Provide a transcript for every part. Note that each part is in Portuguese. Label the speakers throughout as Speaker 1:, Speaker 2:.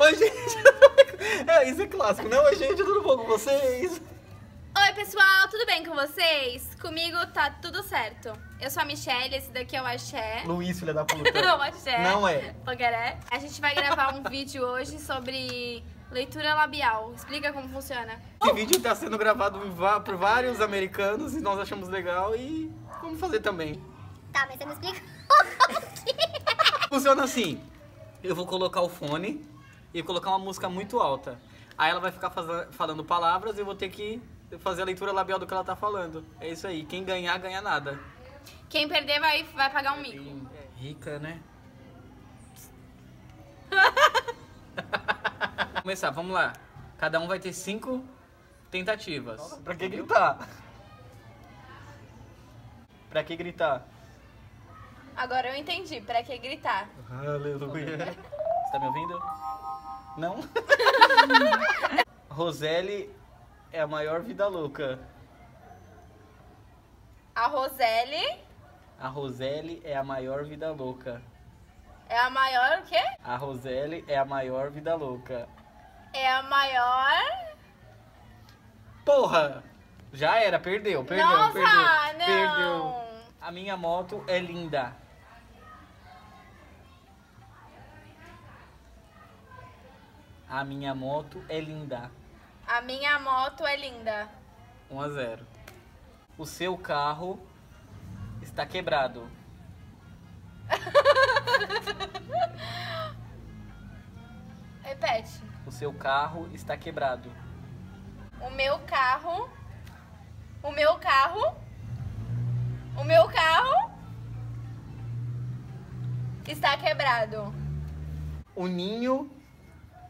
Speaker 1: Oi, gente. É, isso é clássico, né? Oi, gente, tudo bom com vocês?
Speaker 2: Oi, pessoal, tudo bem com vocês? Comigo tá tudo certo. Eu sou a Michelle, esse daqui é o Axé.
Speaker 1: Luiz, filha da puta.
Speaker 2: Não, Axé.
Speaker 1: Não é.
Speaker 2: Pogaré. A gente vai gravar um vídeo hoje sobre leitura labial. Explica como funciona.
Speaker 1: Esse vídeo tá sendo gravado por vários americanos e nós achamos legal e vamos fazer também.
Speaker 3: Tá, mas você me explica?
Speaker 1: Funciona assim. Eu vou colocar o fone e colocar uma música muito alta. Aí ela vai ficar falando palavras e eu vou ter que fazer a leitura labial do que ela tá falando. É isso aí. Quem ganhar, ganha nada.
Speaker 2: Quem perder vai, vai pagar um mico.
Speaker 1: Rica, né? Começar, vamos lá. Cada um vai ter cinco tentativas. Pra que gritar? Pra que gritar?
Speaker 2: Agora eu entendi. Pra que gritar?
Speaker 1: Aleluia. Você tá me ouvindo? Não? Roseli é a maior vida louca.
Speaker 2: A Roseli
Speaker 1: A Roseli é a maior vida louca.
Speaker 2: é a maior o quê?
Speaker 1: A Roseli é a maior vida louca.
Speaker 2: É a maior...
Speaker 1: Porra! Já era, perdeu, perdeu,
Speaker 2: Nossa,
Speaker 1: perdeu.
Speaker 2: não!
Speaker 1: Perdeu. A minha moto é linda. A minha moto é linda.
Speaker 2: A minha moto é linda.
Speaker 1: 1 a 0. O seu carro está quebrado.
Speaker 2: Repete.
Speaker 1: O seu carro está quebrado.
Speaker 2: O meu carro. O meu carro. O meu carro. Está quebrado.
Speaker 1: O ninho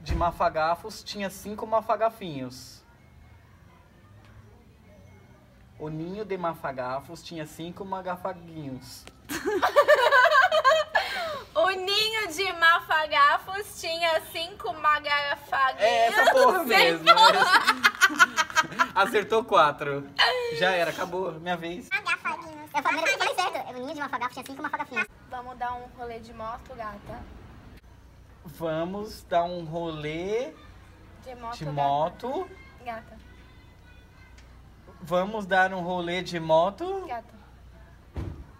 Speaker 1: de mafagafos tinha cinco mafagafinhos. O ninho de mafagafos tinha cinco magafaguinhos.
Speaker 2: O ninho de mafagafos tinha cinco magafaguinhos.
Speaker 1: É essa porra mesmo. é. Acertou quatro. Já era, acabou. Minha vez.
Speaker 3: Magafaguinhos. Eu falei, eu falei certo. O ninho de mafagafo tinha cinco mafagafinhos.
Speaker 2: Vamos dar um rolê de moto, gata.
Speaker 1: Vamos dar um rolê
Speaker 2: De moto,
Speaker 1: de
Speaker 2: gata.
Speaker 1: moto.
Speaker 2: Gata,
Speaker 1: Vamos dar um rolê de moto
Speaker 2: gata.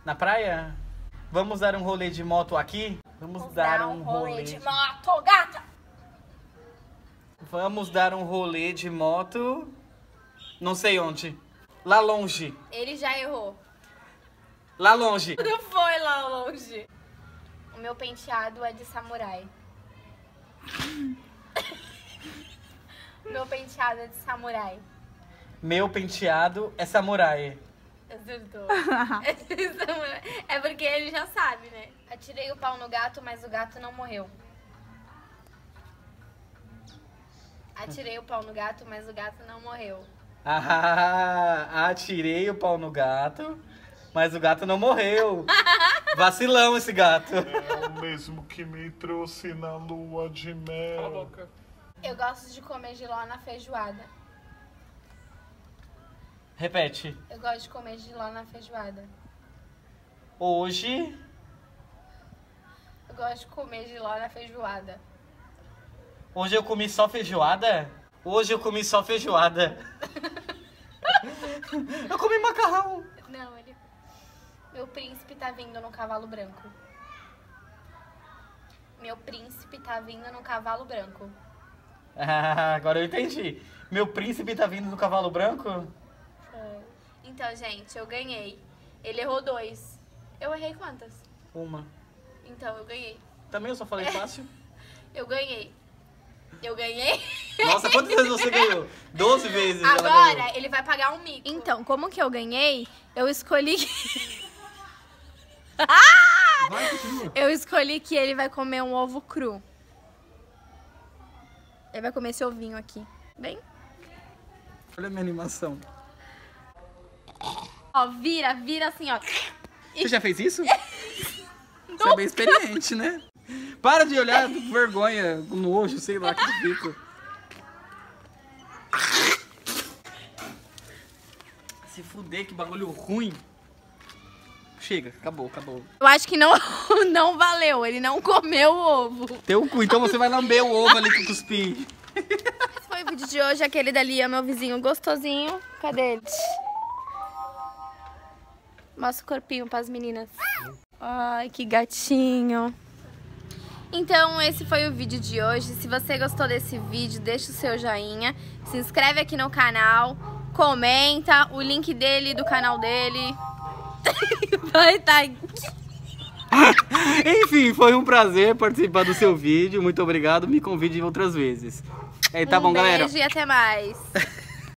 Speaker 1: na praia? Vamos dar um rolê de moto aqui? Vamos, dar, um rolê.
Speaker 2: de moto, gata.
Speaker 1: Vamos dar um rolê de moto. Não sei onde. Lá longe.
Speaker 2: Ele já errou.
Speaker 1: Lá longe.
Speaker 2: Não foi lá longe. O meu penteado é de samurai. Meu penteado é de samurai.
Speaker 1: Meu penteado é samurai.
Speaker 2: Acertou. É samurai. É porque ele já sabe, né? Atirei o pau no gato, mas o gato não morreu. Atirei o pau no gato, mas o gato não morreu.
Speaker 1: Ah, atirei o pau no gato, mas o gato não morreu. Vacilão esse gato.
Speaker 4: É o mesmo que me trouxe na lua de mel.
Speaker 2: Eu gosto de comer giló na feijoada.
Speaker 1: Repete.
Speaker 2: Eu gosto de comer giló na feijoada.
Speaker 1: Hoje,
Speaker 2: Eu gosto de comer giló na feijoada.
Speaker 1: hoje eu comi só feijoada? Hoje eu comi só feijoada. eu comi macarrão.
Speaker 2: Não, ele. Meu príncipe tá vindo no cavalo branco. Meu príncipe tá vindo no cavalo branco.
Speaker 1: Ah, agora eu entendi. Meu príncipe tá vindo no cavalo branco?
Speaker 2: Então, gente, eu ganhei. Ele errou dois. Eu errei quantas?
Speaker 1: Uma.
Speaker 2: Então, eu ganhei.
Speaker 1: Também eu só falei fácil.
Speaker 2: Eu ganhei. Eu ganhei.
Speaker 1: Nossa, quantas vezes você ganhou? Doze vezes.
Speaker 2: Agora ele vai pagar um mico. Então, como que eu ganhei? Eu escolhi.
Speaker 1: Vai, continua.
Speaker 2: Eu escolhi que ele vai comer um ovo cru. Ele vai comer esse ovinho aqui. Bem?
Speaker 1: Olha a minha animação.
Speaker 2: Ó, vira, vira assim, ó.
Speaker 1: Você já fez isso? Você é bem experiente, né? Para de olhar com vergonha, com nojo, sei lá, que fico. Se fuder, que bagulho ruim. Chega, acabou, acabou.
Speaker 2: Eu acho que não, não valeu, ele não comeu o ovo.
Speaker 1: Teu cu, então você vai lamber o ovo ali que eu cuspi.
Speaker 2: Esse foi o vídeo de hoje, aquele dali é meu vizinho gostosinho. Cadê ele? Mostra o corpinho pras meninas. Ai, que gatinho. Então, esse foi o vídeo de hoje. Se você gostou desse vídeo, deixa o seu joinha. Se inscreve aqui no canal. Comenta o link dele do canal dele. Vai estar
Speaker 1: Enfim, foi um prazer participar do seu vídeo. Muito obrigado. Me convide outras vezes. É, tá
Speaker 2: um
Speaker 1: bom, galera?
Speaker 2: beijo e até mais.